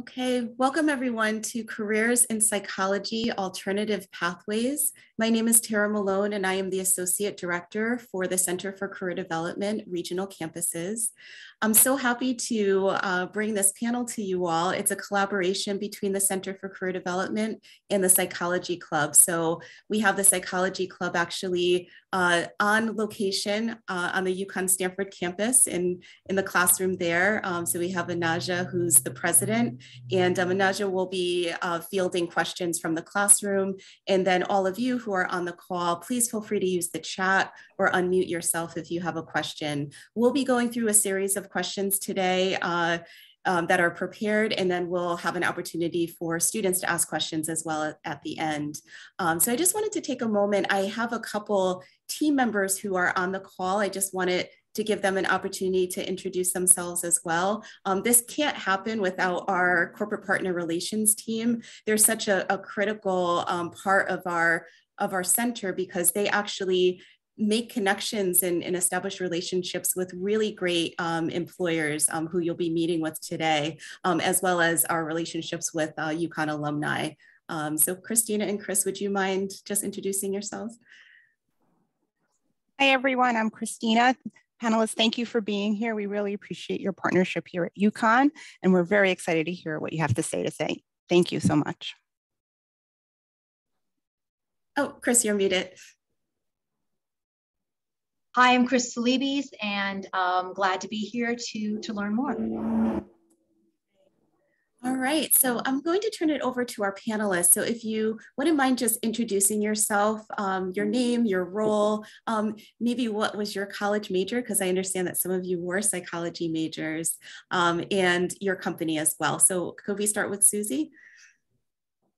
Okay, welcome everyone to Careers in Psychology Alternative Pathways. My name is Tara Malone and I am the Associate Director for the Center for Career Development Regional Campuses. I'm so happy to uh, bring this panel to you all. It's a collaboration between the Center for Career Development and the Psychology Club. So we have the Psychology Club actually uh, on location uh, on the UConn Stamford campus in, in the classroom there. Um, so we have Anaja, who's the president, and um, Anaja will be uh, fielding questions from the classroom. And then all of you who are on the call, please feel free to use the chat or unmute yourself if you have a question. We'll be going through a series of questions today uh, um, that are prepared, and then we'll have an opportunity for students to ask questions as well at, the end. Um, so I just wanted to take a moment. I have a couple team members who are on the call. I just wanted to give them an opportunity to introduce themselves as well. Um, this can't happen without our corporate partner relations team. They're such a, a critical um, part of our of our center because they actually make connections and, and, establish relationships with really great um, employers um, who you'll be meeting with today, um, as well as our relationships with uh, UConn alumni. Um, so Christina and Chris, would you mind just introducing yourselves? Hi everyone, I'm Christina. Panelists, thank you for being here. We really appreciate your partnership here at UConn, and we're very excited to hear what you have to say to say. Thank you so much. Oh, Chris, you're muted. Hi, I'm Chris Salibis, and I'm um, glad to be here to, to learn more. All right, so I'm going to turn it over to our panelists. So if you wouldn't mind just introducing yourself, um, your name, your role, um, maybe what was your college major, because I understand that some of you were psychology majors, um, and your company as well. So could we start with Suzie?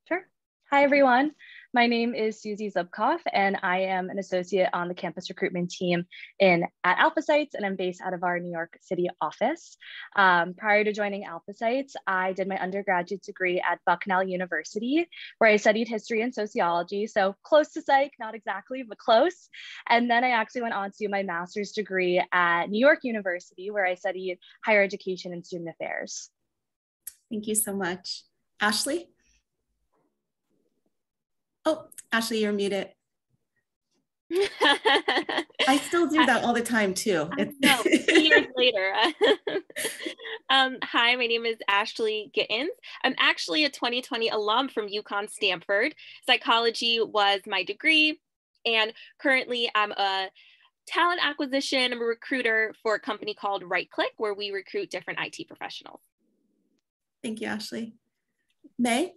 Sure. Hi, everyone. My name is Suzie Zubkoff, and I am an associate on the campus recruitment team in at AlphaSights, and I'm based out of our New York City office. Um, prior to joining AlphaSights, I did my undergraduate degree at Bucknell University, where I studied history and sociology, so close to psych, not exactly, but close. And then I actually went on to do my master's degree at New York University, where I studied higher education and student affairs. Thank you so much. Ashley? Oh, Ashley, you're muted. I still do that all the time too. No, years later. um, hi, my name is Ashley Gittens. I'm actually a 2020 alum from UConn Stamford. Psychology was my degree, and currently I'm a talent acquisition I'm a recruiter for a company called RightClick, where we recruit different IT professionals. Thank you, Ashley. Mei?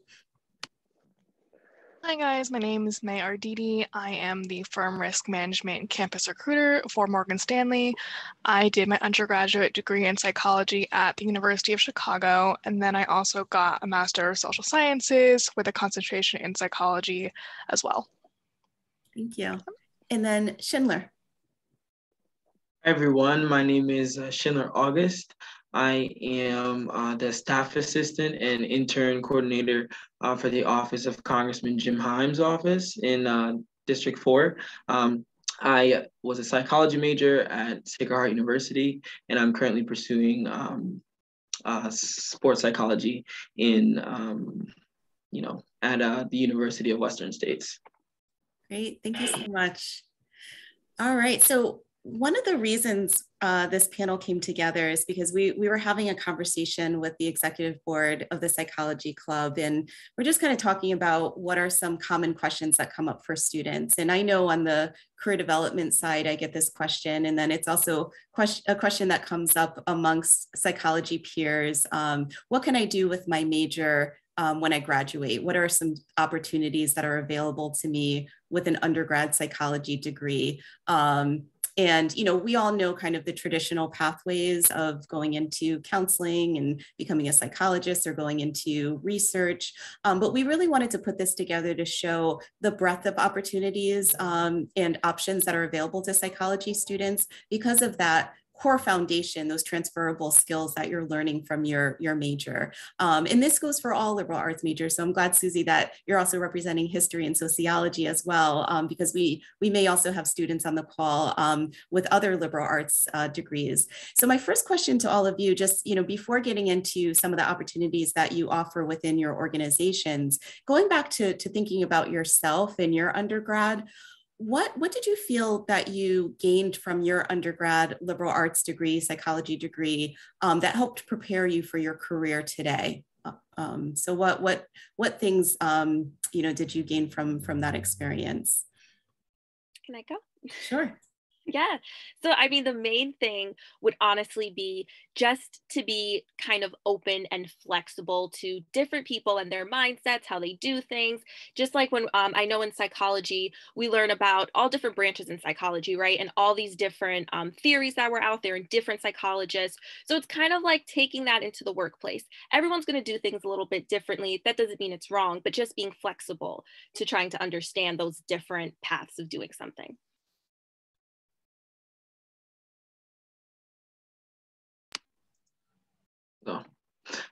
Hi guys, my name is Mei Arditi. I am the firm risk management campus recruiter for Morgan Stanley. I did my undergraduate degree in psychology at the University of Chicago, and then I also got a Master of Social Sciences with a concentration in psychology as well. Thank you. And then Shindler. Hi everyone, my name is uh, Shindler Auguste. I am uh, the staff assistant and intern coordinator uh, for the office of Congressman Jim Himes' office in uh, District 4. Um, I was a psychology major at Sacred Heart University, and I'm currently pursuing um, uh, sports psychology in, um, you know, at uh, the University of Western States. Great, thank you so much. All right, so one of the reasons uh, this panel came together is because we, we were having a conversation with the executive board of the Psychology Club, and we're just kind of talking about what are some common questions that come up for students. And I know on the career development side, I get this question, and then it's also question, a question that comes up amongst psychology peers. Um, what can I do with my major um, when I graduate? What are some opportunities that are available to me with an undergrad psychology degree? Um, and you know we all know kind of the traditional pathways of going into counseling and becoming a psychologist or going into research. Um, but we really wanted to put this together to show the breadth of opportunities um, and options that are available to psychology students because of that core foundation, those transferable skills that you're learning from your, your major. Um, and this goes for all liberal arts majors. So I'm glad, Suzie, that you're also representing history and sociology as well, um, because we, we may also have students on the call um, with other liberal arts uh, degrees. So my first question to all of you, just you know, before getting into some of the opportunities that you offer within your organizations, going back to, to thinking about yourself in your undergrad, what what did you feel that you gained from your undergrad liberal arts degree psychology degree um, that helped prepare you for your career today? Uh, um, so what what what things um, you know did you gain from from that experience? Can i go? Sure yeah. So, I mean, the main thing would honestly be just to be kind of open and flexible to different people and their mindsets, how they do things. Just like when um, I know in psychology, we learn about all different branches in psychology, right? And all these different um, theories that were out there and different psychologists. So, it's kind of like taking that into the workplace. Everyone's going to do things a little bit differently. That doesn't mean it's wrong, but just being flexible to trying to understand those different paths of doing something.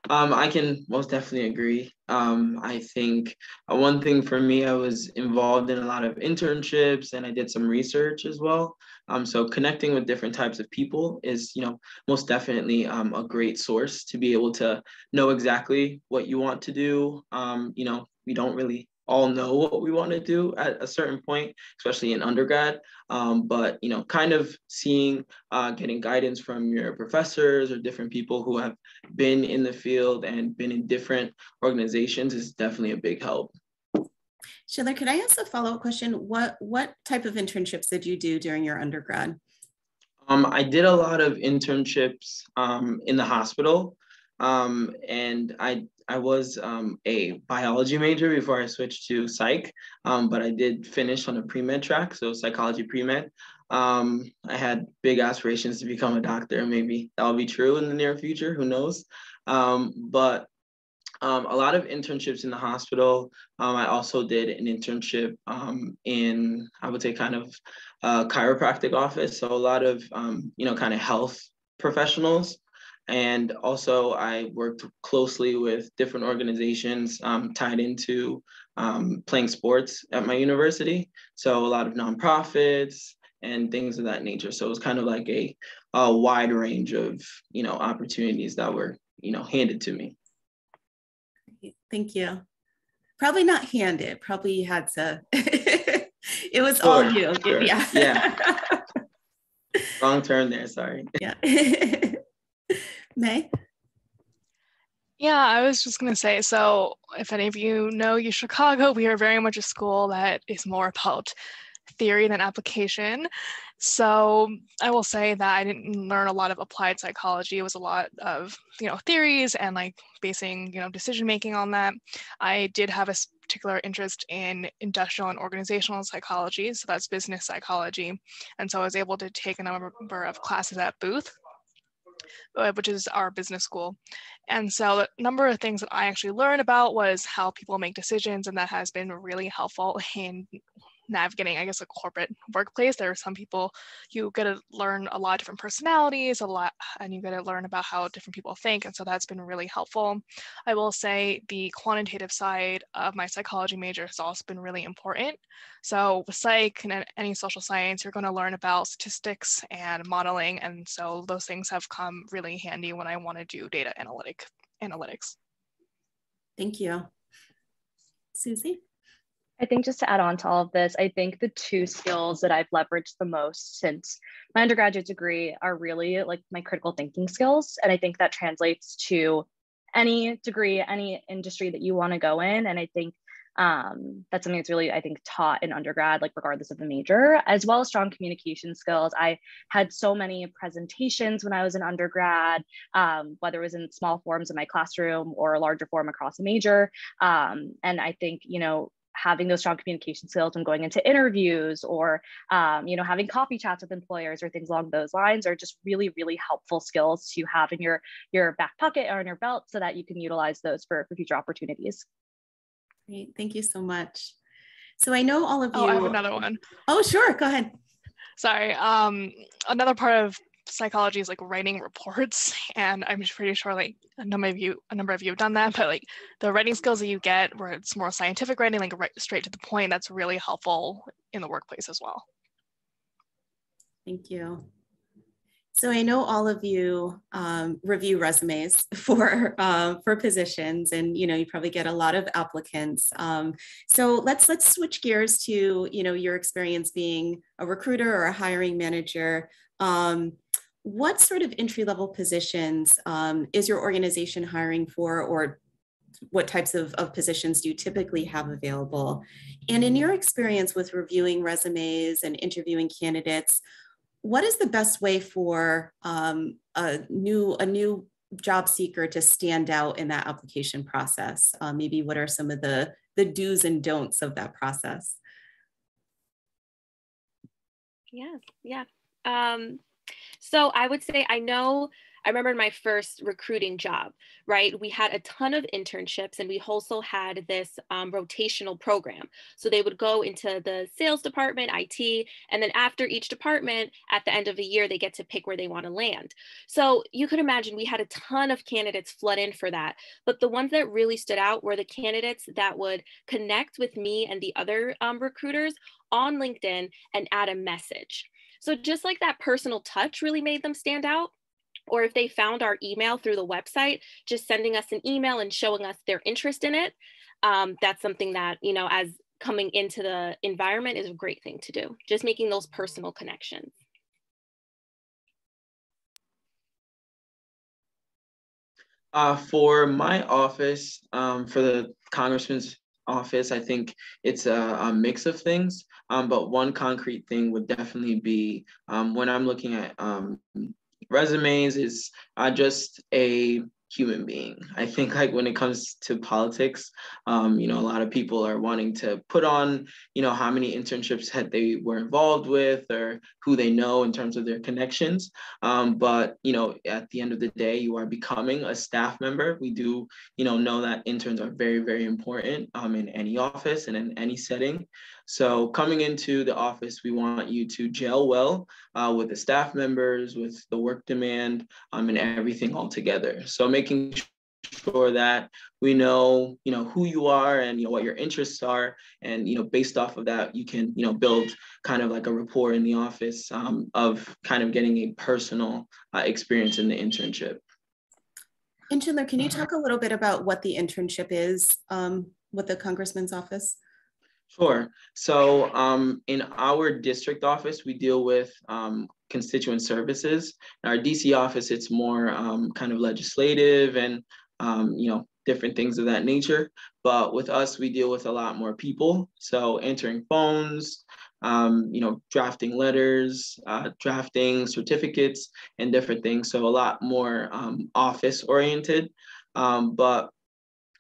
Um, I can most definitely agree. Um, I think uh, one thing for me, I was involved in a lot of internships and I did some research as well. Um, so connecting with different types of people is, you know, most definitely um, a great source to be able to know exactly what you want to do. Um, you know, we don't really all know what we want to do at a certain point, especially in undergrad. Um, but you know, kind of seeing, uh, getting guidance from your professors or different people who have been in the field and been in different organizations is definitely a big help. Schiller, could I ask a follow-up question? What what type of internships did you do during your undergrad? Um, I did a lot of internships um, in the hospital. Um, and I I was um, a biology major before I switched to psych, um, but I did finish on a pre med track, so psychology pre med. Um, I had big aspirations to become a doctor. Maybe that'll be true in the near future. Who knows? Um, but um, a lot of internships in the hospital. Um, I also did an internship in, I would say, kind of a chiropractic office. So a lot of, you know, kind of health professionals. And also, I worked closely with different organizations um, tied into um, playing sports at my university. So, a lot of nonprofits and things of that nature. So, it was kind of like a, a wide range of you know opportunities that were you know handed to me. Thank you. Probably not handed. Probably you had to. it was sure, all you. Sure. Yeah. Yeah. Wrong turn there. Sorry. Yeah. Mei? Yeah, I was just going to say so, if any of you know UChicago, we are very much a school that is more about theory than application. So I will say that I didn't learn a lot of applied psychology. It was a lot of, you know, theories and like basing, you know, decision making on that. I did have a particular interest in industrial and organizational psychology, so that's business psychology. And so I was able to take a number of classes at Booth Uh, which is our business school. And so a number of things that I actually learned about was how people make decisions, and that has been really helpful in navigating, I guess, a corporate workplace. There are some people you get to learn a lot of different personalities, a lot, and you get to learn about how different people think. And so that's been really helpful. I will say the quantitative side of my psychology major has also been really important. So with psych and any social science, you're going to learn about statistics and modeling. And so those things have come really handy when I want to do data analytic analytics. Thank you. Suzie? I think just to add on to all of this, I think the two skills that I've leveraged the most since my undergraduate degree are really like my critical thinking skills. And I think that translates to any degree, any industry that you want to go in. And I think um, that's something that's really, I think, taught in undergrad, like regardless of the major, as well as strong communication skills. I had so many presentations when I was an undergrad, um, whether it was in small forms in my classroom or a larger form across a major. Um, and I think, you know, having those strong communication skills when going into interviews or um, you know having coffee chats with employers or things along those lines are just really really helpful skills to have in your your back pocket or in your belt so that you can utilize those for, for future opportunities. Great. Thank you so much. So i know all of you oh, i have another one. Oh, sure. Go ahead. Sorry. Um, another part of psychology is like writing reports and i'm pretty sure like a number of you a number of you have done that but like the writing skills that you get where it's more scientific writing like right straight to the point that's really helpful in the workplace as well thank you so I know all of you um, review resumes for uh, for positions, and you know you probably get a lot of applicants. Um, so let's let's switch gears to you know your experience being a recruiter or a hiring manager. Um, what sort of entry level positions um, is your organization hiring for, or what types of, of positions do you typically have available? And in your experience with reviewing resumes and interviewing candidates, what is the best way for um, a new a new job seeker to stand out in that application process? Uh, maybe what are some of the the do's and don'ts of that process? Yeah, yeah. Um, so I would say I know I remember my first recruiting job, right? We had a ton of internships and we also had this um, rotational program. So they would go into the sales department, IT, and then after each department, at the end of the year, they get to pick where they want to land. So you could imagine we had a ton of candidates flood in for that. But the ones that really stood out were the candidates that would connect with me and the other um, recruiters on LinkedIn and add a message. So just like that personal touch really made them stand out, or if they found our email through the website, just sending us an email and showing us their interest in it. Um, that's something that, you know, as coming into the environment is a great thing to do, just making those personal connections. Uh, for my office, um, for the congressman's office, I think it's a, a mix of things. Um, but one concrete thing would definitely be um, when I'm looking at um, resumes is uh, just a human being. I think like when it comes to politics, um, you know, a lot of people are wanting to put on, you know, how many internships had they were involved with or who they know in terms of their connections. Um, but you know, at the end of the day, you are becoming a staff member. We do, you know, know that interns are very, very important um, in any office and in any setting. So coming into the office, we want you to gel well uh, with the staff members, with the work demand, um, and everything all together. So making sure that we know, you know, who you are and you know what your interests are, and you know, based off of that, you can, you know, build kind of like a rapport in the office um, of kind of getting a personal uh, experience in the internship. And Chandler, can you talk a little bit about what the internship is um, with the Congressman's office? Sure. So um, in our district office, we deal with um, constituent services. In our DC office, it's more um, kind of legislative and um, you know different things of that nature. But with us, we deal with a lot more people. So answering phones, um, you know, drafting letters, uh, drafting certificates, and different things. So a lot more um, office oriented. but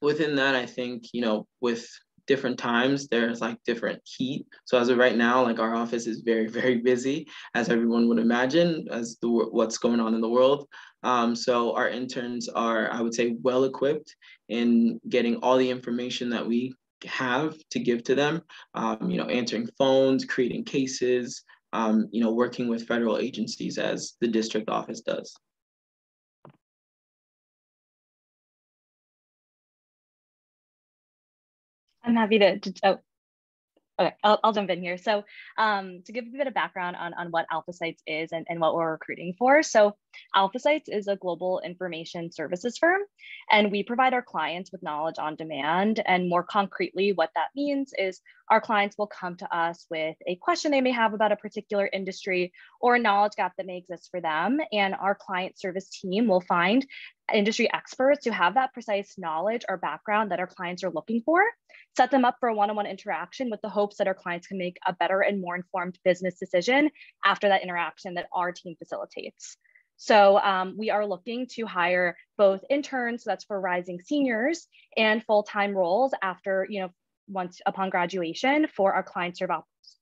within that, I think you know with different times there's like different heat. So as of right now like our office is very very busy as everyone would imagine as the what's going on in the world. Um, so our interns are i would say well equipped in getting all the information that we have to give to them. Um, you know answering phones creating cases um, you know working with federal agencies as the district office does I'm happy to, to oh, okay, I'll, I'll jump in here. So um, to give you a bit of background on, on what AlphaSights is and, and what we're recruiting for. So AlphaSights is a global information services firm, and we provide our clients with knowledge on demand. And more concretely, what that means is our clients will come to us with a question they may have about a particular industry or a knowledge gap that may exist for them. And our client service team will find industry experts who have that precise knowledge or background that our clients are looking for, set them up for a one-on-one interaction with the hopes that our clients can make a better and more informed business decision after that interaction that our team facilitates. So um, we are looking to hire both interns, so that's for rising seniors, and full-time roles after, you know, once upon graduation for our client serve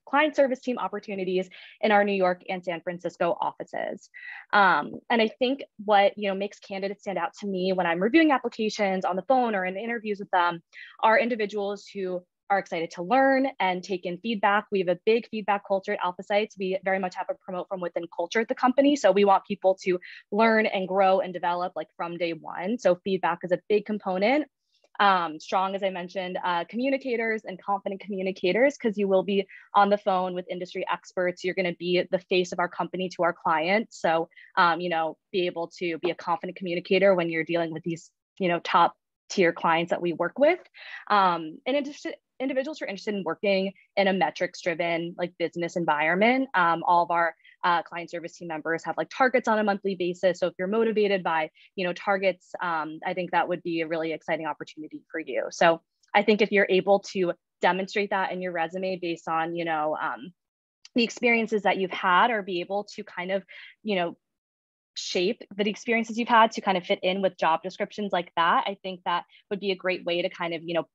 client service team opportunities in our New York and San Francisco offices. Um, and I think what you know makes candidates stand out to me when I'm reviewing applications on the phone or in interviews with them are individuals who are excited to learn and take in feedback. We have a big feedback culture at AlphaSights. We very much have a promote from within culture at the company. So we want people to learn and grow and develop like from day one. So feedback is a big component. Um, strong, as I mentioned, uh, communicators and confident communicators, because you will be on the phone with industry experts. You're going to be the face of our company to our clients. So, um, you know, be able to be a confident communicator when you're dealing with these, you know, top tier clients that we work with. Um, and just individuals who are interested in working in a metrics driven like business environment. Um, all of our uh, client service team members have like targets on a monthly basis. So if you're motivated by, you know, targets, um, I think that would be a really exciting opportunity for you. So I think if you're able to demonstrate that in your resume based on, you know, um, the experiences that you've had or be able to kind of, you know, shape the experiences you've had to kind of fit in with job descriptions like that i think that would be a great way to kind of you know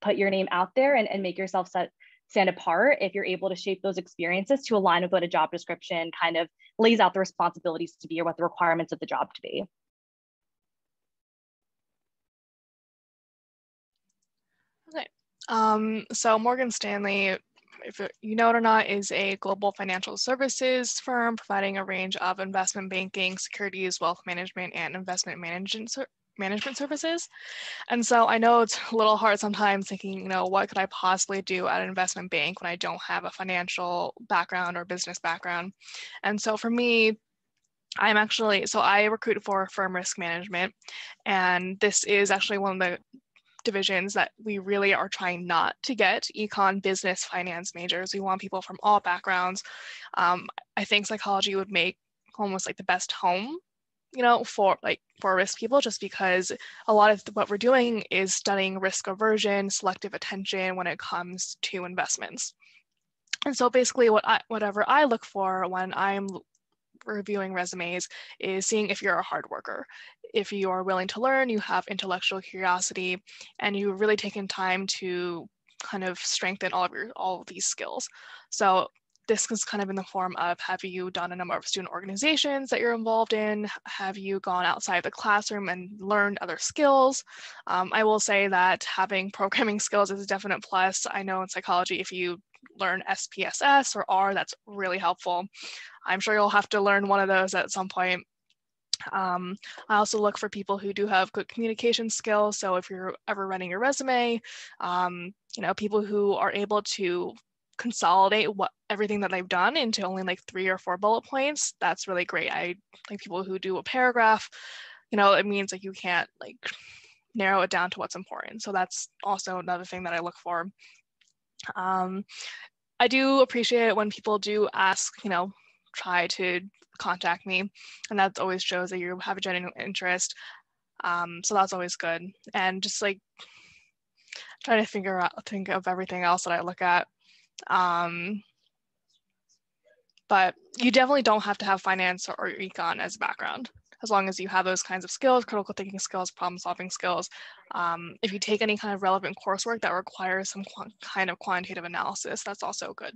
put your name out there and, and make yourself set, stand apart if you're able to shape those experiences to align with what a job description kind of lays out the responsibilities to be or what the requirements of the job to be. Okay. Um, so Morgan Stanley, if you know it or not, is a global financial services firm providing a range of investment banking, securities, wealth management, and investment management management services. And so I know it's a little hard sometimes thinking, you know, what could I possibly do at an investment bank when I don't have a financial background or business background? And so for me, I'm actually, so I recruit for firm risk management, and this is actually one of the divisions that we really are trying not to get econ business finance majors we want people from all backgrounds um, i think psychology would make almost like the best home you know, for like for risk people, just because a lot of what we're doing is studying risk aversion, selective attention when it comes to investments. And so basically what I, whatever I look for when I'm reviewing resumes is seeing if you're a hard worker. If you are willing to learn, you have intellectual curiosity, and you've really taken time to kind of strengthen all of your all of these skills. So this is kind of in the form of have you done a number of student organizations that you're involved in? Have you gone outside the classroom and learned other skills? Um, I will say that having programming skills is a definite plus. I know in psychology, if you learn SPSS or R, that's really helpful. I'm sure you'll have to learn one of those at some point. Um, I also look for people who do have good communication skills. So if you're ever running your resume, um, you know, people who are able to consolidate what everything that they've done into only like three or four bullet points that's really great. I like people who do a paragraph you know it means like you can't like narrow it down to what's important. So that's also another thing that i look for. Um, i do appreciate when people do ask you know try to contact me and that always shows that you have a genuine interest. Um, so that's always good. And just like trying to figure out think of everything else that i look at um, but you definitely don't have to have finance or, econ as a background as long as you have those kinds of skills, critical thinking skills, problem solving skills. Um, if you take any kind of relevant coursework that requires some kind of quantitative analysis, that's also good.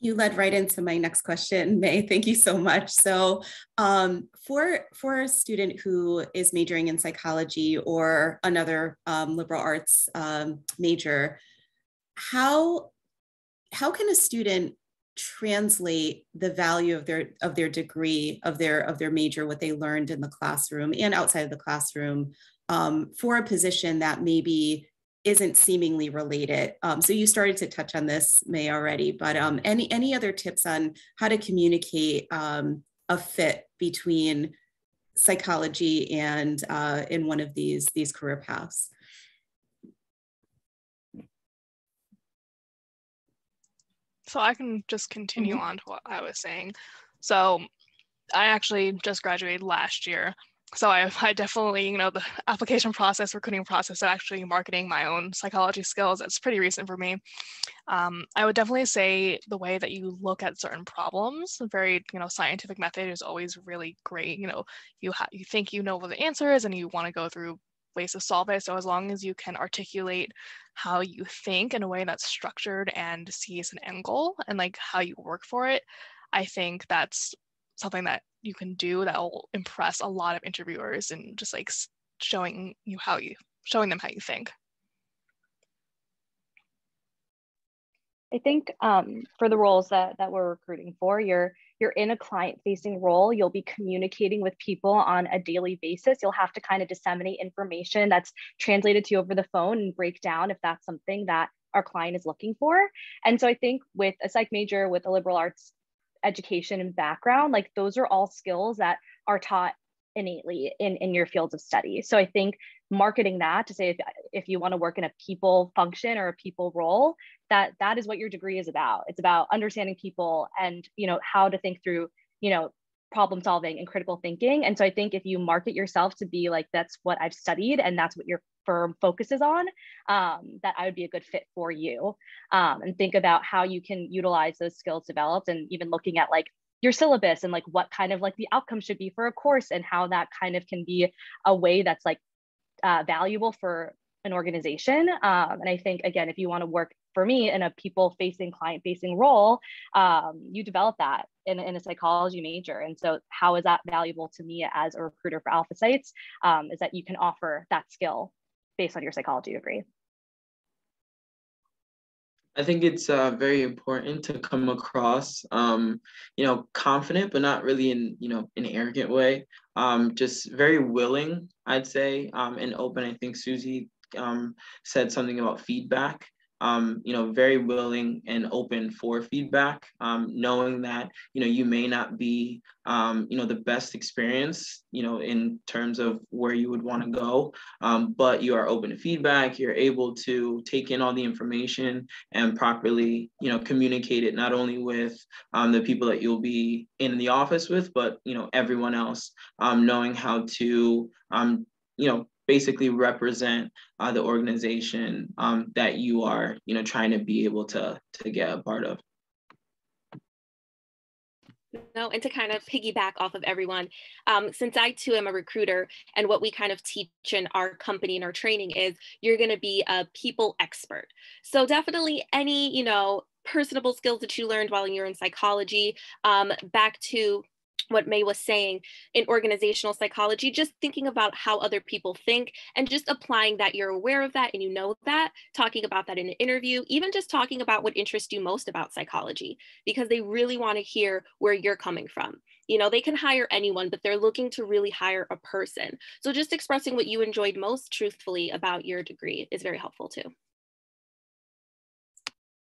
You led right into my next question, Mei. Thank you so much. So, um, for for a student who is majoring in psychology or another um, liberal arts um, major, how how can a student translate the value of their of their degree of their of their major what they learned in the classroom and outside of the classroom um, for a position that maybe isn't seemingly related? Um, so you started to touch on this Mei already but um, any any other tips on how to communicate um, a fit between psychology and uh, in one of these these career paths So I can just continue mm-hmm. on to what I was saying. So I actually just graduated last year. So I, I definitely, you know, the application process, recruiting process, so actually marketing my own psychology skills, it's pretty recent for me. Um, I would definitely say the way that you look at certain problems, a very, you know, scientific method is always really great. You know, you, ha- you think you know what the answer is and you want to go through ways to solve it. So as long as you can articulate how you think in a way that's structured and sees an end goal and like how you work for it, I think that's something that you can do that will impress a lot of interviewers and just like showing you how you showing them how you think. I think um, for the roles that that we're recruiting for, you're you're in a client facing role. You'll be communicating with people on a daily basis. You'll have to kind of disseminate information that's translated to you over the phone and break down if that's something that our client is looking for. And so I think with a psych major, with a liberal arts education and background, like those are all skills that are taught innately in, in your fields of study. So I think marketing that to say if, if you want to work in a people function or a people role, that that is what your degree is about. It's about understanding people and you know how to think through, you know, problem solving and critical thinking. And so I think if you market yourself to be like that's what I've studied and that's what your firm focuses on, um, that I would be a good fit for you. Um, and think about how you can utilize those skills developed and even looking at like your syllabus and like what kind of like the outcome should be for a course and how that kind of can be a way that's like uh, valuable for an organization. Um, and I think, again, if you want to work for me in a people facing, client facing role, um, you develop that in, in, a psychology major. And so, how is that valuable to me as a recruiter for AlphaSights? Um, is that you can offer that skill based on your psychology degree. I think it's uh, very important to come across, um, you know, confident, but not really in, you know, an arrogant way. Um, just very willing, I'd say, um, and open. I think Suzie um, said something about feedback um, you know, very willing and open for feedback, um, knowing that, you know, you may not be, um, you know, the best experience, you know, in terms of where you would want to go, um, but you are open to feedback. You're able to take in all the information and properly, you know, communicate it not only with um, the people that you'll be in the office with, but, you know, everyone else, um, knowing how to, you know, basically represent uh, the organization um, that you are, you know, trying to be able to to get a part of. No, and to kind of piggyback off of everyone, um, since I too am a recruiter, and what we kind of teach in our company and our training is you're going to be a people expert. So definitely any you know personable skills that you learned while you're in psychology, um, back to what Mei was saying in organizational psychology, just thinking about how other people think and just applying that you're aware of that and you know that, talking about that in an interview, even just talking about what interests you most about psychology, because they really want to hear where you're coming from. You know, they can hire anyone, but they're looking to really hire a person. So just expressing what you enjoyed most truthfully about your degree is very helpful too.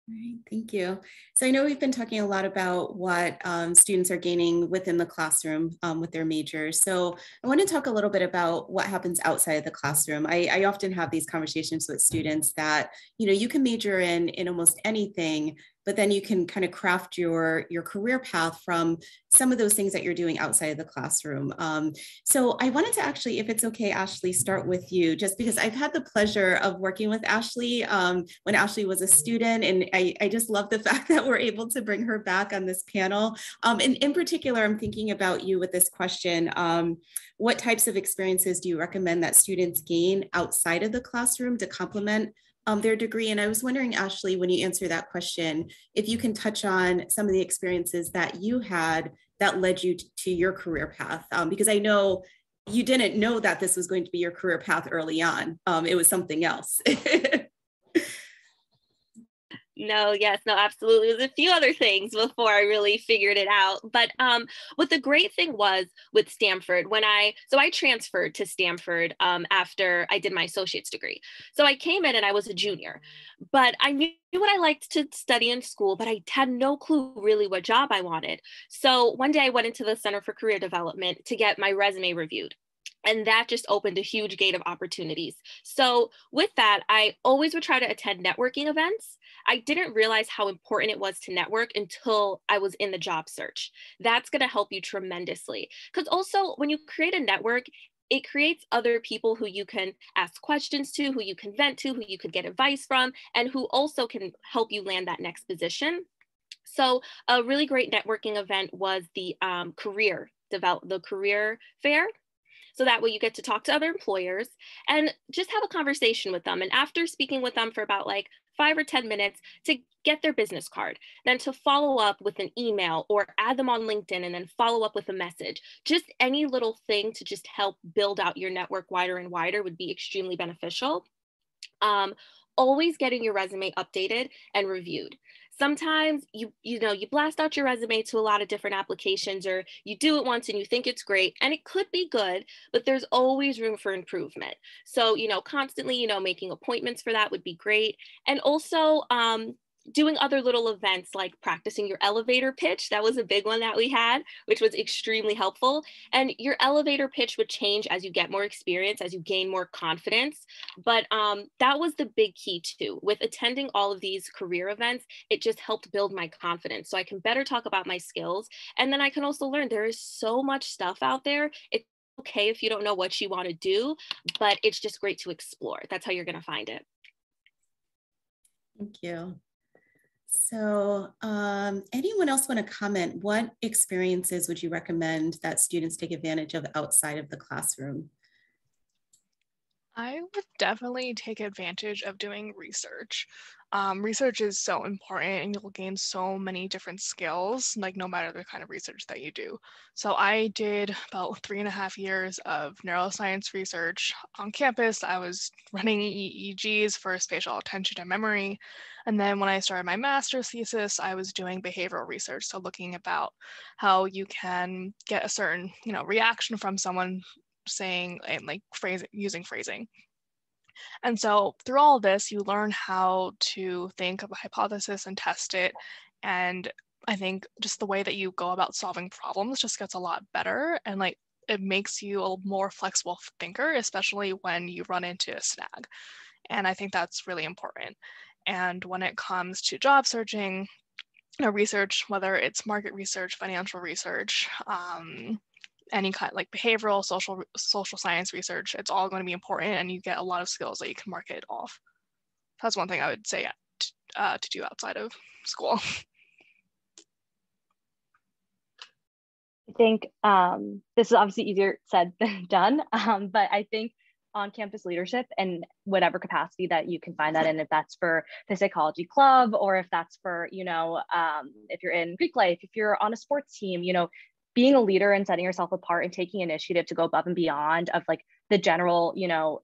Right, thank you. So I know we've been talking a lot about what um, students are gaining within the classroom um, with their majors. So I want to talk a little bit about what happens outside of the classroom. I, I often have these conversations with students that, you know, you can major in, in almost anything, but then you can kind of craft your your career path from some of those things that you're doing outside of the classroom. Um, so i wanted to actually if it's okay ashley start with you just because i've had the pleasure of working with ashley um, when ashley was a student and I, I, just love the fact that we're able to bring her back on this panel. Um, and in particular i'm thinking about you with this question um, what types of experiences do you recommend that students gain outside of the classroom to complement um, their degree. And I was wondering, Ashley, when you answer that question, if you can touch on some of the experiences that you had that led you to your career path, um, because I know you didn't know that this was going to be your career path early on. Um, it was something else. No, yes, no, absolutely. There's a few other things before I really figured it out. But um, what the great thing was with Stamford, when I, so I transferred to Stamford um, after I did my associate's degree. So I came in and I was a junior, but I knew what I liked to study in school, but I had no clue really what job I wanted. So one day I went into the Center for Career Development to get my resume reviewed and that just opened a huge gate of opportunities. So, with that, I always would try to attend networking events. I didn't realize how important it was to network until I was in the job search. That's going to help you tremendously. Because also, when you create a network, it creates other people who you can ask questions to, who you can vent to, who you could get advice from, and who also can help you land that next position. So, a really great networking event was the um, career develop the career fair so that way you get to talk to other employers and just have a conversation with them. And after speaking with them for about like five or 10 minutes to get their business card, then to follow up with an email or add them on LinkedIn and then follow up with a message. Just any little thing to just help build out your network wider and wider would be extremely beneficial. Um, always getting your resume updated and reviewed. Sometimes you you know you blast out your resume to a lot of different applications or you do it once and you think it's great and it could be good but there's always room for improvement. So you know constantly you know making appointments for that would be great. And also um, doing other little events like practicing your elevator pitch. That was a big one that we had, which was extremely helpful. And your elevator pitch would change as you get more experience, as you gain more confidence. But um, that was the big key too. With attending all of these career events, it just helped build my confidence. So I can better talk about my skills. And then I can also learn there is so much stuff out there. It's okay if you don't know what you want to do, but it's just great to explore. That's how you're going to find it. Thank you. So um, anyone else want to comment? What experiences would you recommend that students take advantage of outside of the classroom? I would definitely take advantage of doing research. Um, research is so important and you'll gain so many different skills, like no matter the kind of research that you do. So I did about three and a half years of neuroscience research on campus. I was running EEGs for spatial attention and memory. And then when I started my master's thesis, I was doing behavioral research. So looking about how you can get a certain, you know, reaction from someone saying and like phrasing using phrasing. And so through all this, you learn how to think of a hypothesis and test it. And I think just the way that you go about solving problems just gets a lot better. And like it makes you a more flexible thinker, especially when you run into a snag. And I think that's really important. And when it comes to job searching, know, research, whether it's market research, financial research, um, any kind like behavioral, social, social science research, it's all going to be important and you get a lot of skills that you can market off. That's one thing I would say uh, to do outside of school. I think um, this is obviously easier said than done, um, but I think on campus leadership and whatever capacity that you can find that in if that's for the psychology club or if that's for you know um, if you're in greek life if you're on a sports team you know being a leader and setting yourself apart and taking initiative to go above and beyond of like the general you know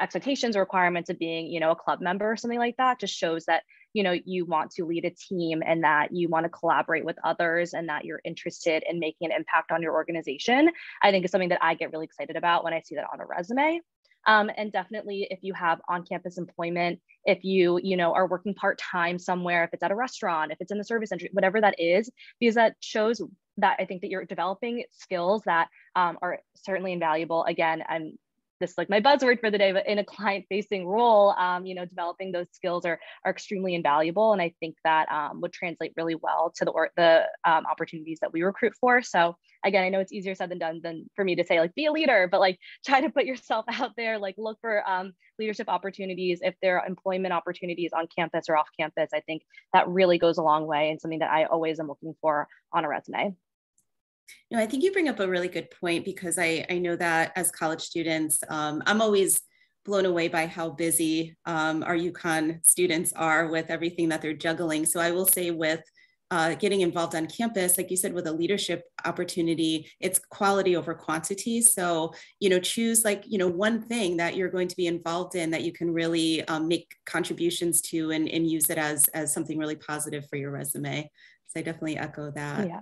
expectations or requirements of being you know a club member or something like that just shows that you know you want to lead a team and that you want to collaborate with others and that you're interested in making an impact on your organization i think is something that i get really excited about when i see that on a resume. Um, and definitely if you have on-campus employment if you you know are working part-time somewhere if it's at a restaurant if it's in the service industry whatever that is because that shows that I think that you're developing skills that um, are certainly invaluable. Again, I'm this is like my buzzword for the day, but in a client facing role, um, you know, developing those skills are, are extremely invaluable. And I think that um, would translate really well to the, or the um, opportunities that we recruit for. So again, I know it's easier said than done than for me to say like, be a leader, but like try to put yourself out there, like look for um, leadership opportunities. If there are employment opportunities on campus or off campus, I think that really goes a long way and something that I always am looking for on a resume. No, I think you bring up a really good point because I, I know that as college students, um, I'm always blown away by how busy um, our UConn students are with everything that they're juggling. So I will say with uh, getting involved on campus, like you said, with a leadership opportunity, it's quality over quantity. So, you know, choose like, you know, one thing that you're going to be involved in that you can really um, make contributions to and, and use it as, as something really positive for your resume. So I definitely echo that. Yeah.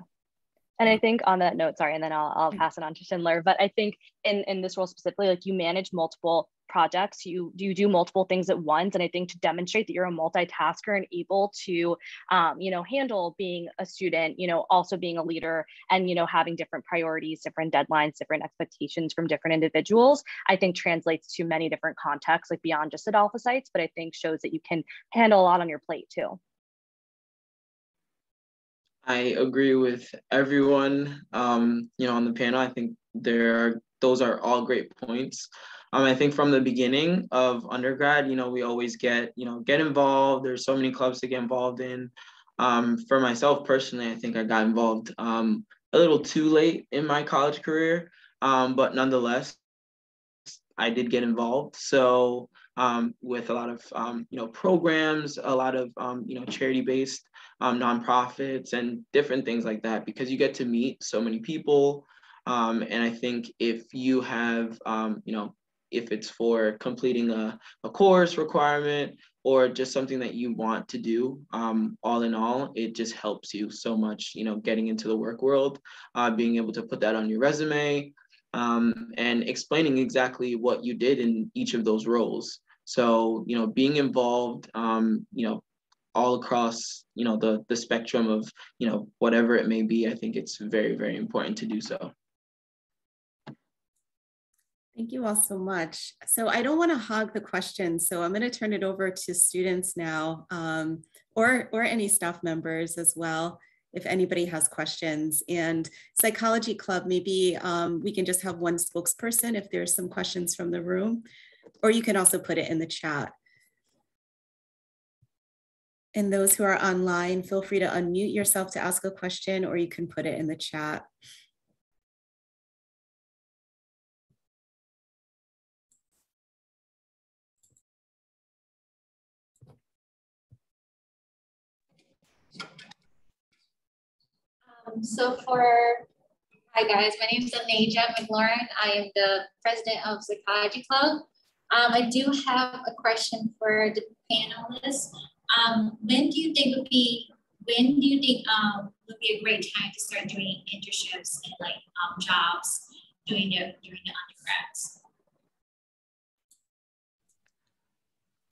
And I think on that note, sorry, and then I'll, I'll pass it on to Shindler. But I think in, in this role specifically, like you manage multiple projects, you you do multiple things at once. And I think to demonstrate that you're a multitasker and able to, um, you know, handle being a student, you know, also being a leader, and you know, having different priorities, different deadlines, different expectations from different individuals, I think translates to many different contexts, like beyond just at AlphaSights, but I think shows that you can handle a lot on your plate too. I agree with everyone, um, you know, on the panel. I think there are those are all great points. Um, I think from the beginning of undergrad, you know, we always get, you know, get involved. There's so many clubs to get involved in. Um, for myself personally, I think I got involved um, a little too late in my college career, um, but nonetheless, I did get involved. So um, with a lot of um, you know programs, a lot of you know charity based um, nonprofits and different things like that because you get to meet so many people. Um, and I think if you have, um, you know, if it's for completing a, a course requirement or just something that you want to do um, all in all it just helps you so much you know getting into the work world uh, being able to put that on your resume um, and explaining exactly what you did in each of those roles so you know being involved um, you know all across you know the the spectrum of you know whatever it may be i think it's very very important to do so Thank you all so much. So I don't want to hog the questions, so I'm going to turn it over to students now, um, or, or any staff members as well, if anybody has questions. And Psychology Club, maybe um, we can just have one spokesperson if there's some questions from the room, or you can also put it in the chat. And those who are online, feel free to unmute yourself to ask a question, or you can put it in the chat. Um, so for, hi guys, my name is Anaja McLaurin. I am the president of Psychology Club. Um, I do have a question for the panelists. Um, when do you think would be, when do you think um, would be a great time to start doing internships and like um, jobs during the, during the undergrads?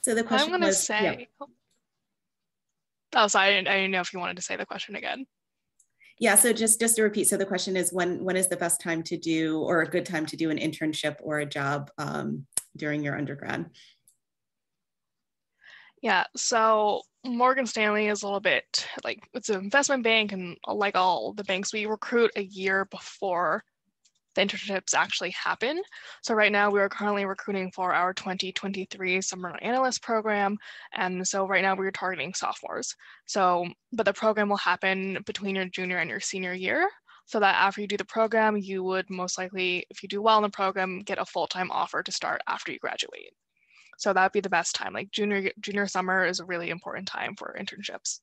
So the question I'm gonna was, say, yeah. oh, sorry, I didn't, I didn't know if you wanted to say the question again. Yeah, so just just to repeat, so the question is when when is the best time to do or a good time to do an internship or a job um, during your undergrad? Yeah, so Morgan Stanley is a little bit like it's an investment bank, and like all the banks, we recruit a year before the internships actually happen. So right now we are currently recruiting for our 2023 summer analyst program. And so right now we're targeting sophomores. So, but the program will happen between your junior and your senior year. So that after you do the program, you would most likely, if you do well in the program, get a full-time offer to start after you graduate. So that would be the best time. Like junior junior summer is a really important time for internships.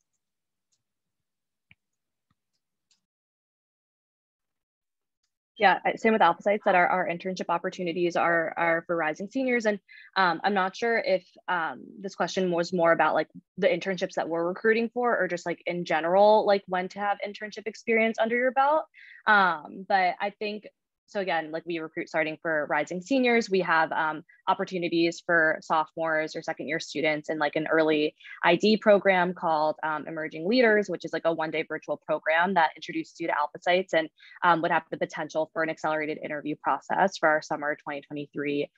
Yeah, same with AlphaSights that our, our internship opportunities are, are for rising seniors. And um, I'm not sure if um, this question was more about like the internships that we're recruiting for or just like in general, like when to have internship experience under your belt. Um, but I think so again, like we recruit starting for rising seniors, we have um, opportunities for sophomores or second year students in like an early ID program called um, Emerging Leaders, which is like a one day virtual program that introduces you to AlphaSights and um, would have the potential for an accelerated interview process for our summer 2023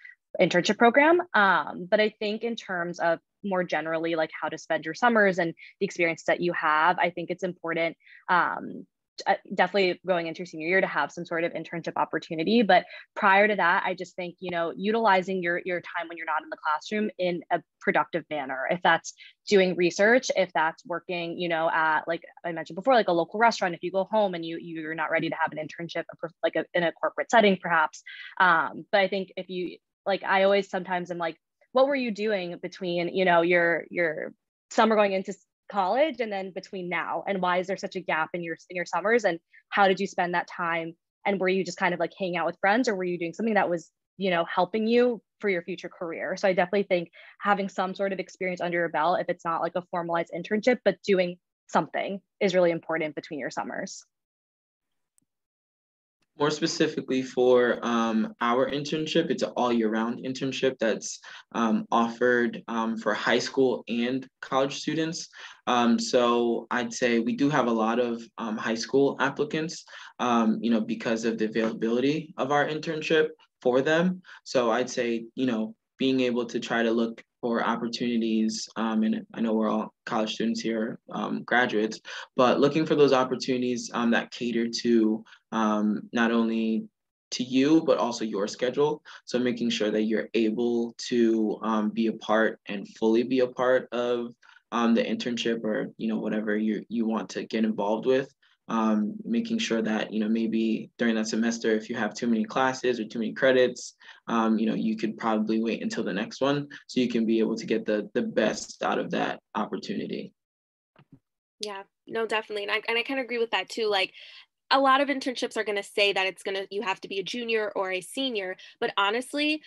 internship program. Um, but I think in terms of more generally like how to spend your summers and the experience that you have, I think it's important um, definitely going into your senior year to have some sort of internship opportunity but prior to that i just think you know utilizing your your time when you're not in the classroom in a productive manner. If that's doing research if that's working you know at like i mentioned before like a local restaurant if you go home and you you're not ready to have an internship like a, in a corporate setting perhaps um, but i think if you like i always sometimes am like what were you doing between you know your your summer going into college and then between now? And why is there such a gap in your in your summers? And how did you spend that time? And were you just kind of like hanging out with friends or were you doing something that was you know helping you for your future career? So i definitely think having some sort of experience under your belt if it's not like a formalized internship but doing something is really important between your summers more specifically for um, our internship, it's an all year round internship that's um, offered um, for high school and college students. Um, so I'd say we do have a lot of um, high school applicants, um, you know, because of the availability of our internship for them. So I'd say, you know, being able to try to look for opportunities, um, and I know we're all college students here, um, graduates, but looking for those opportunities um, that cater to um, not only to you, but also your schedule. So making sure that you're able to um, be a part and fully be a part of um, the internship or you know whatever you you want to get involved with um, making sure that you know maybe during that semester if you have too many classes or too many credits um, you know you could probably wait until the next one so you can be able to get the the best out of that opportunity. Yeah no definitely and i, and I kind of agree with that too like a lot of internships are going to say that it's going to you have to be a junior or a senior but honestly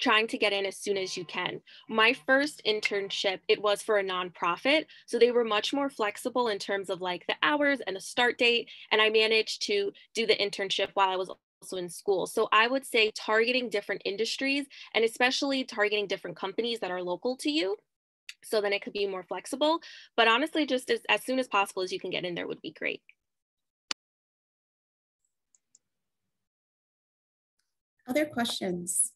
trying to get in as soon as you can. My first internship, it was for a nonprofit. So they were much more flexible in terms of like the hours and the start date. And I managed to do the internship while I was also in school. So I would say targeting different industries and especially targeting different companies that are local to you. So then it could be more flexible. But honestly, just as, as soon as possible as you can get in there would be great. Other questions?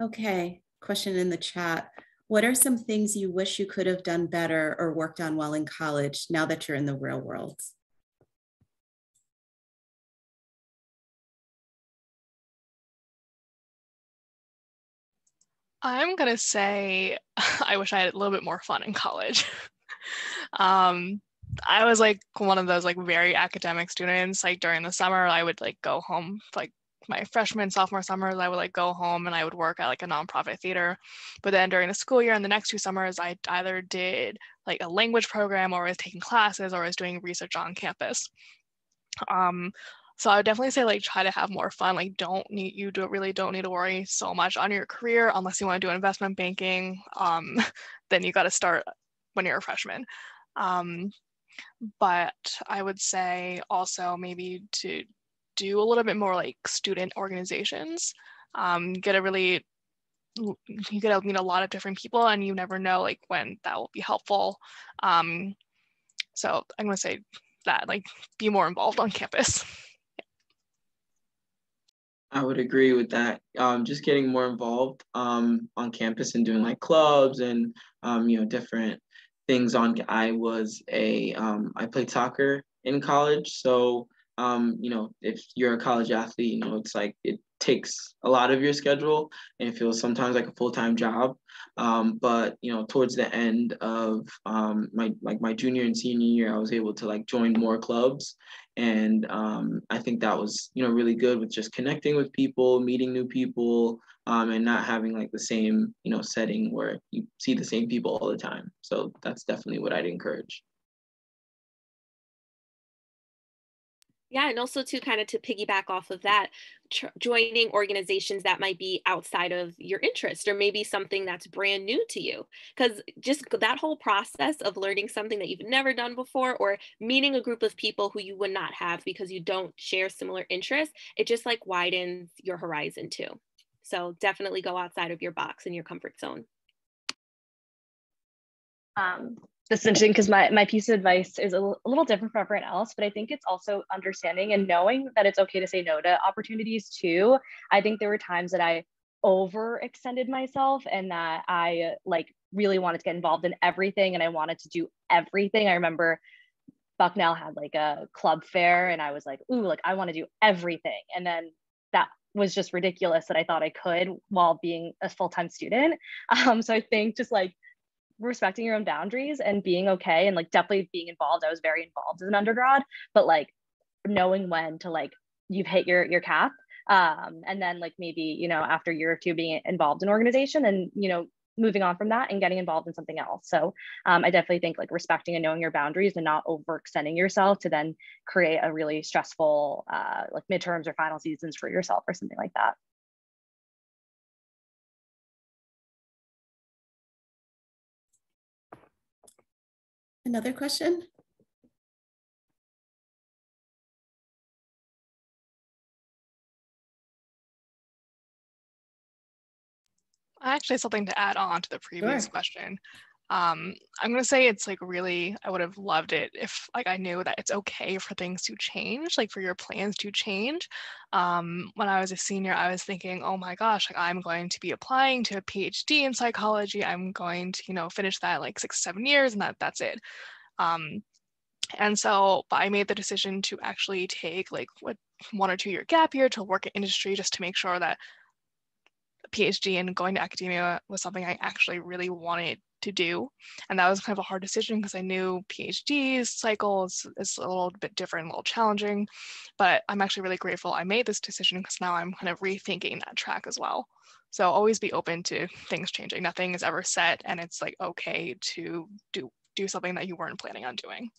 Okay, question in the chat. What are some things you wish you could have done better or worked on while in college now that you're in the real world? I'm gonna say I wish I had a little bit more fun in college. um, I was like one of those like very academic students. Like during the summer, I would like go home like my freshman sophomore summers i would like go home and i would work at like a nonprofit theater. But then during the school year and the next two summers i either did like a language program or was taking classes or was doing research on campus. Um, so i would definitely say like try to have more fun like don't need you do really don't need to worry so much on your career unless you want to do investment banking um, then you got to start when you're a freshman. Um, but i would say also maybe to do a little bit more like student organizations. Um, get a really you get to meet a lot of different people and you never know like when that will be helpful. Um, so I'm gonna say that like be more involved on campus. I would agree with that. Um, just getting more involved um, on campus and doing like clubs and um, you know different things on. I was a um, I played soccer in college, so um, you know, if you're a college athlete, you know, it's like it takes a lot of your schedule and it feels sometimes like a full-time job. Um, but you know, towards the end of um, my like my junior and senior year, I was able to like join more clubs, and um, I think that was you know really good with just connecting with people, meeting new people, um, and not having like the same you know setting where you see the same people all the time. So that's definitely what I'd encourage. Yeah, and also to kind of to piggyback off of that, joining organizations that might be outside of your interest or maybe something that's brand new to you. Because just that whole process of learning something that you've never done before or meeting a group of people who you would not have because you don't share similar interests, it just like widens your horizon too. So definitely go outside of your box and your comfort zone. Um, this is interesting because my, my piece of advice is a, l- a little different from everyone else, but I think it's also understanding and knowing that it's okay to say no to opportunities too. I think there were times that I overextended myself and that I like really wanted to get involved in everything and I wanted to do everything. I remember Bucknell had like a club fair and I was like, ooh, like I want to do everything. And then that was just ridiculous that I thought I could while being a full-time student. Um, so I think just like respecting your own boundaries and being okay and like definitely being involved. I was very involved as an undergrad, but like knowing when to like you've hit your your cap. Um, and then like maybe, you know, after a year or two being involved in organization and, you know, moving on from that and getting involved in something else. So um, I definitely think like respecting and knowing your boundaries and not overextending yourself to then create a really stressful uh, like midterms or final seasons for yourself or something like that. Another question? Actually, something to add on to the previous sure. question. Um, I'm gonna say it's like really, I would have loved it if like I knew that it's okay for things to change, like for your plans to change. Um, when I was a senior, I was thinking, oh my gosh, like I'm going to be applying to a PhD in psychology. I'm going to, you know, finish that like six, seven years, and that that's it. Um, and so but I made the decision to actually take like what one or two year gap year to work in industry just to make sure that PhD and going to academia was something I actually really wanted to do. And that was kind of a hard decision because I knew PhD cycles is a little bit different, a little challenging. But I'm actually really grateful I made this decision because now I'm kind of rethinking that track as well. So always be open to things changing. Nothing is ever set and it's like okay to do do something that you weren't planning on doing.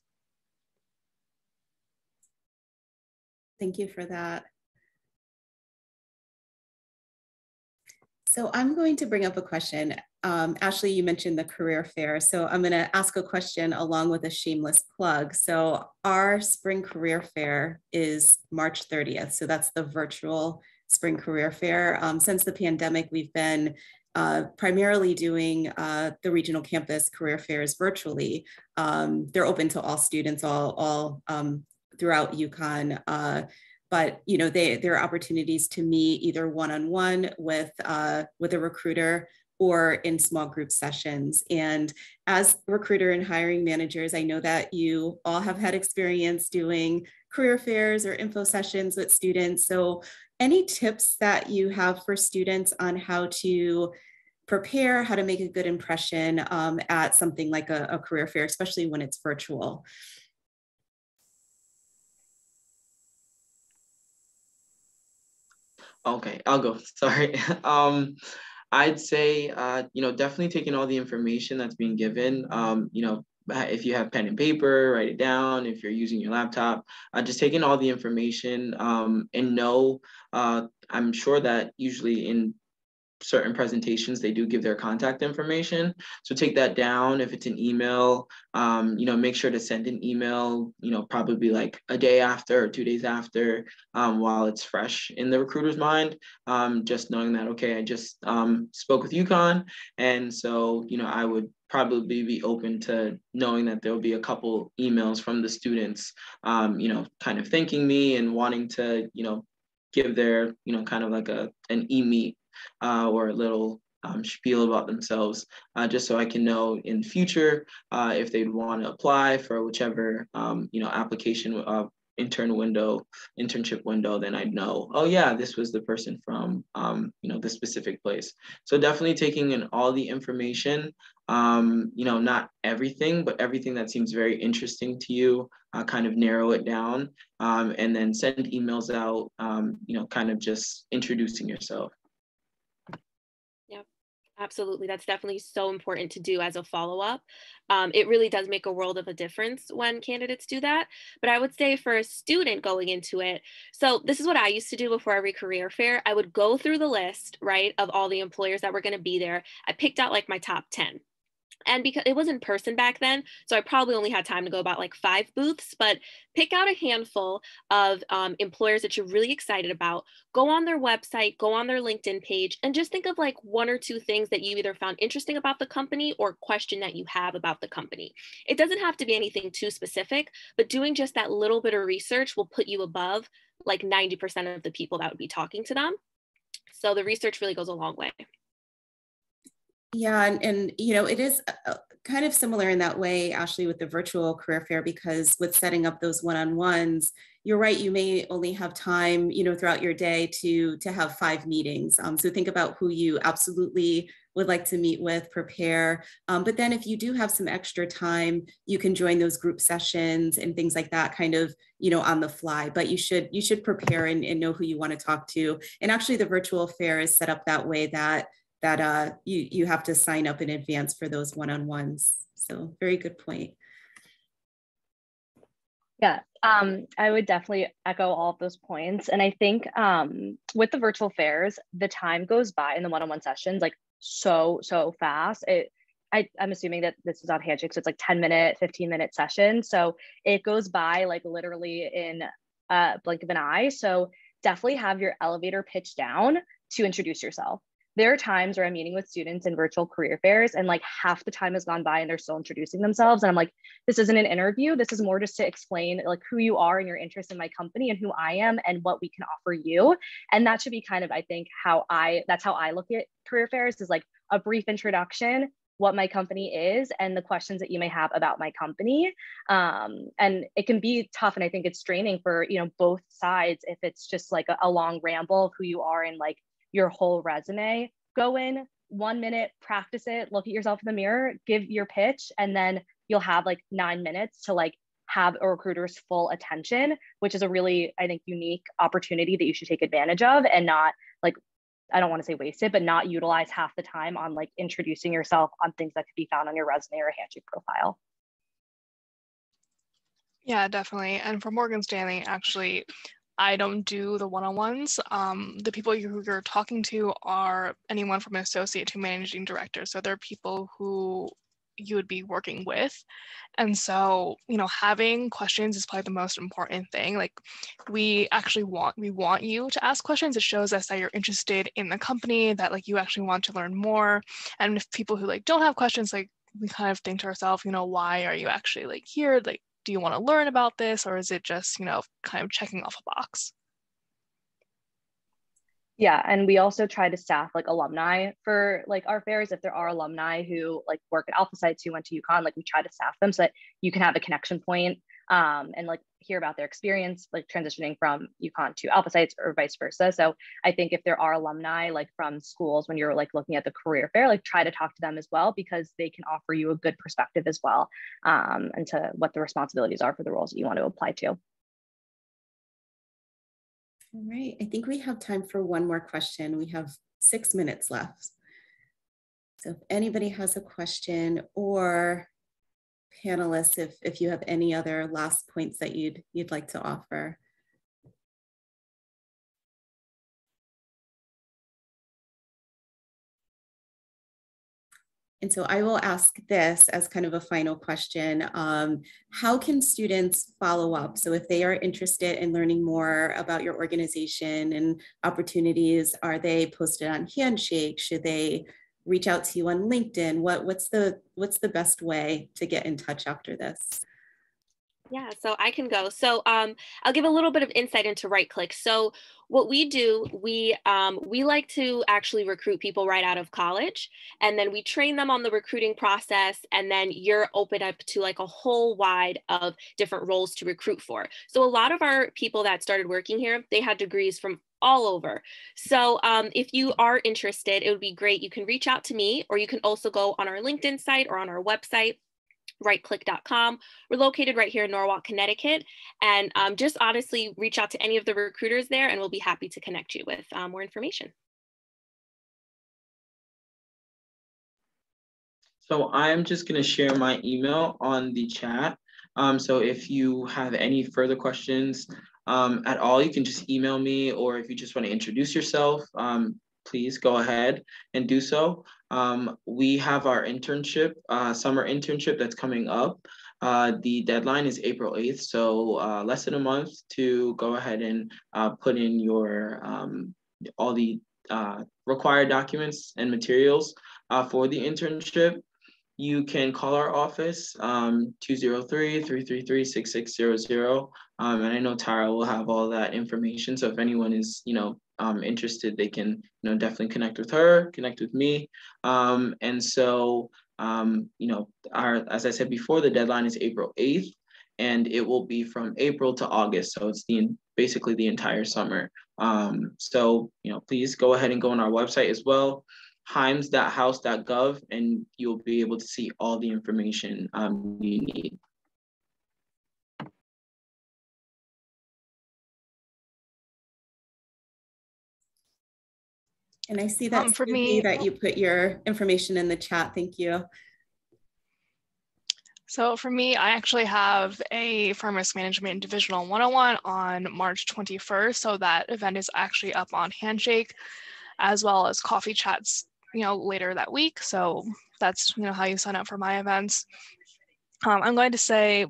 Thank you for that. So I'm going to bring up a question. Um, Ashley, you mentioned the career fair. So I'm going to ask a question along with a shameless plug. So our spring career fair is March 30th. So that's the virtual spring career fair. Um, since the pandemic, we've been uh, primarily doing uh, the regional campus career fairs virtually. Um, they're open to all students all, all um, throughout UConn. Uh, but you know, they, there are opportunities to meet either one-on-one with, uh, with a recruiter or in small group sessions. And as recruiter and hiring managers, I know that you all have had experience doing career fairs or info sessions with students. So any tips that you have for students on how to prepare, how to make a good impression um, at something like a, a career fair, especially when it's virtual? Okay, I'll go. Sorry. um, I'd say, uh, you know, definitely taking all the information that's being given. Um, you know, if you have pen and paper, write it down. If you're using your laptop, uh, just taking all the information um, and know. Uh, I'm sure that usually in certain presentations they do give their contact information. So take that down. If it's an email um, you know make sure to send an email you know probably like a day after or two days after um, while it's fresh in the recruiter's mind um, just knowing that okay i just um, spoke with UConn. And so you know i would probably be open to knowing that there'll be a couple emails from the students um, you know kind of thanking me and wanting to you know give their you know kind of like a an e-meet uh, or a little um, spiel about themselves, uh, just so I can know in future uh, if they'd want to apply for whichever um, you know application uh, intern window, internship window, then I'd know, oh yeah, this was the person from um, you know this specific place. So definitely taking in all the information, um, you know, not everything, but everything that seems very interesting to you, uh, kind of narrow it down, um, and then send emails out, um, you know, kind of just introducing yourself. Yeah, absolutely. That's definitely so important to do as a follow up. Um, it really does make a world of a difference when candidates do that. But I would say for a student going into it, so this is what I used to do before every career fair. I would go through the list, right, of all the employers that were going to be there. I picked out like my top 10 and because it was in person back then so i probably only had time to go about like five booths but pick out a handful of um, employers that you're really excited about go on their website go on their linkedin page and just think of like one or two things that you either found interesting about the company or question that you have about the company. It doesn't have to be anything too specific but doing just that little bit of research will put you above like 90% of the people that would be talking to them. So the research really goes a long way yeah, and, and you know, it is uh, kind of similar in that way, Ashley, with the virtual career fair, because with setting up those one-on-ones, you're right, you may only have time, you know, throughout your day to to have five meetings. Um, so think about who you absolutely would like to meet with, prepare. Um, but then if you do have some extra time, you can join those group sessions and things like that, kind of, you know, on the fly. But you should you should prepare and, and know who you want to talk to. And actually, the virtual fair is set up that way that that uh, you, you have to sign up in advance for those one-on-ones. So very good point. Yeah, um, I would definitely echo all of those points. And I think um, with the virtual fairs, the time goes by in the one-on-one sessions like so, so fast. It, I, I'm assuming that this is on Handshake, so it's like 10 minute, 15 minute session. So it goes by like literally in a blink of an eye. So definitely have your elevator pitch down to introduce yourself there are times where I'm meeting with students in virtual career fairs and like half the time has gone by and they're still introducing themselves. And I'm like, this isn't an interview. This is more just to explain like who you are and your interest in my company and who I am and what we can offer you. And that should be kind of, I think, how I, that's how I look at career fairs is like a brief introduction what my company is and the questions that you may have about my company um, and it can be tough and i think it's straining for you know both sides if it's just like a, a long ramble of who you are and like your whole resume. Go in one minute, practice it, look at yourself in the mirror, give your pitch, and then you'll have like nine minutes to like have a recruiter's full attention, which is a really, I think, unique opportunity that you should take advantage of and not like, I don't want to say wasted, but not utilize half the time on like introducing yourself on things that could be found on your resume or handshake profile. Yeah, definitely. And for Morgan Stanley, actually, I don't do the one-on-ones. Um, the people you, you're talking to are anyone from an associate to managing director. So they're people who you would be working with. And so, you know, having questions is probably the most important thing. Like we actually want we want you to ask questions. It shows us that you're interested in the company, that like you actually want to learn more. And if people who like don't have questions, like we kind of think to ourselves, you know, why are you actually like here? Like, do you want to learn about this or is it just, you know, kind of checking off a box? Yeah, and we also try to staff like alumni for like our fairs. If there are alumni who like work at AlphaSights who went to UConn, like we try to staff them so that you can have a connection point, um, and like hear about their experience, like transitioning from UConn to AlphaSights or vice versa. So I think if there are alumni like from schools when you're like looking at the career fair, like try to talk to them as well because they can offer you a good perspective as well um, into what the responsibilities are for the roles that you want to apply to. All right, I think we have time for one more question. We have six minutes left. So if anybody has a question or panelists, if, if you have any other last points that you'd, you'd like to offer. And so I will ask this as kind of a final question. Um, how can students follow up? So if they are interested in learning more about your organization and opportunities, are they posted on Handshake? Should they reach out to you on LinkedIn? What, what's, the, what's the best way to get in touch after this? Yeah, so I can go. So um, I'll give a little bit of insight into RightClick. So what we do, we um, we like to actually recruit people right out of college, and then we train them on the recruiting process, and then you're open up to like a whole wide of different roles to recruit for. So a lot of our people that started working here, they had degrees from all over. So um, if you are interested, it would be great. You can reach out to me, or you can also go on our LinkedIn site or on our website rightclick.com. We're located right here in Norwalk, Connecticut. And um, just honestly reach out to any of the recruiters there and we'll be happy to connect you with um, more information. So I'm just going to share my email on the chat. Um, so if you have any further questions um, at all, you can just email me, or if you just want to introduce yourself, um, please go ahead and do so. Um, we have our internship, uh, summer internship that's coming up. Uh, the deadline is April 8th, so uh, less than a month to go ahead and uh, put in your um, all the uh, required documents and materials uh, for the internship. You can call our office, 203-333-6600. Um, and I know Tara will have all that information. So if anyone is, you know, um, interested, they can you know definitely connect with her, connect with me. Um, and so um, you know, our as I said before, the deadline is April 8th, and it will be from April to August. So it's the basically the entire summer. Um, so you know, please go ahead and go on our website as well himes.house.gov and you'll be able to see all the information um, you need. And I see that um, for me that you put your information in the chat. Thank you. So for me, I actually have a firm risk management divisional 101 on March 21st. So that event is actually up on Handshake, as well as coffee chats, you know, later that week. So that's you know how you sign up for my events. Um, I'm going to say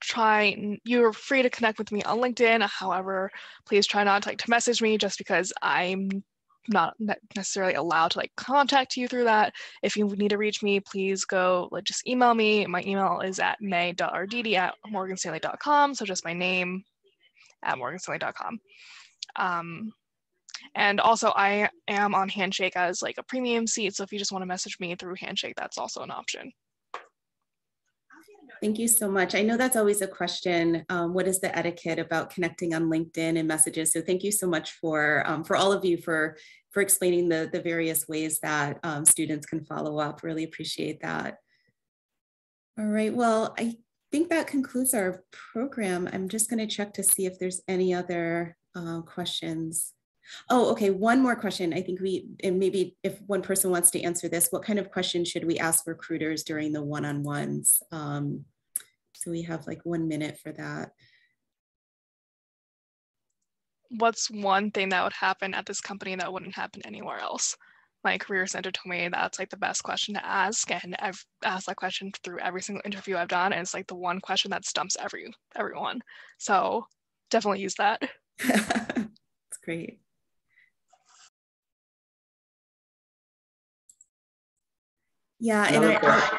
try you're free to connect with me on linkedin however please try not to like to message me just because i'm not necessarily allowed to like contact you through that. If you need to reach me, please go like just email me. My email is at may.rdd at morganstanley.com. So just my name at morganstanley.com. Um, and also I am on Handshake as like a premium seat. So if you just want to message me through Handshake, that's also an option. Thank you so much. I know that's always a question. Um, what is the etiquette about connecting on LinkedIn and messages? So thank you so much for um, for all of you for for explaining the the various ways that um, students can follow up. Really appreciate that. All right. Well, I think that concludes our program. I'm just going to check to see if there's any other uh, questions. Oh, okay. One more question. I think we, and maybe if one person wants to answer this, what kind of questions should we ask recruiters during the one-on-ones? Um, so we have like one minute for that. what's one thing that would happen at this company that wouldn't happen anywhere else? My career center told me that's like the best question to ask, and I've asked that question through every single interview I've done, and it's like the one question that stumps every everyone. So definitely use that. That's great. Yeah, and I,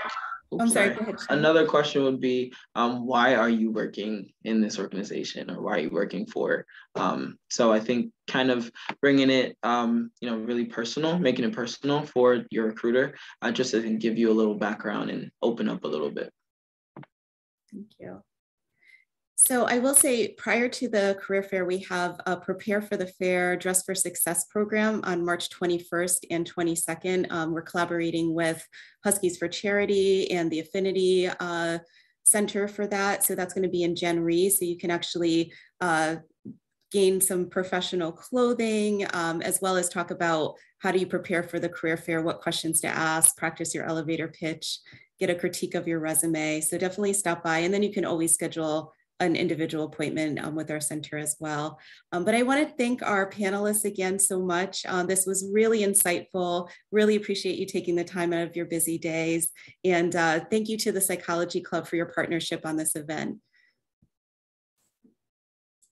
Oops, I'm sorry. sorry. Another question would be, um, why are you working in this organization, or why are you working for? Um, so I think kind of bringing it, um, you know, really personal, making it personal for your recruiter, uh, just to give you a little background and open up a little bit. Thank you. So I will say prior to the career fair, we have a Prepare for the Fair Dress for Success program on March 21st and 22nd. Um, we're collaborating with Huskies for Charity and the Affinity uh, Center for that. So that's gonna be in Gen Re. So you can actually uh, gain some professional clothing, um, as well as talk about how do you prepare for the career fair, what questions to ask, practice your elevator pitch, get a critique of your resume. So definitely stop by. And then you can always schedule an individual appointment um, with our center as well. Um, but I want to thank our panelists again so much. Uh, this was really insightful. Really appreciate you taking the time out of your busy days. And uh, thank you to the Psychology Club for your partnership on this event.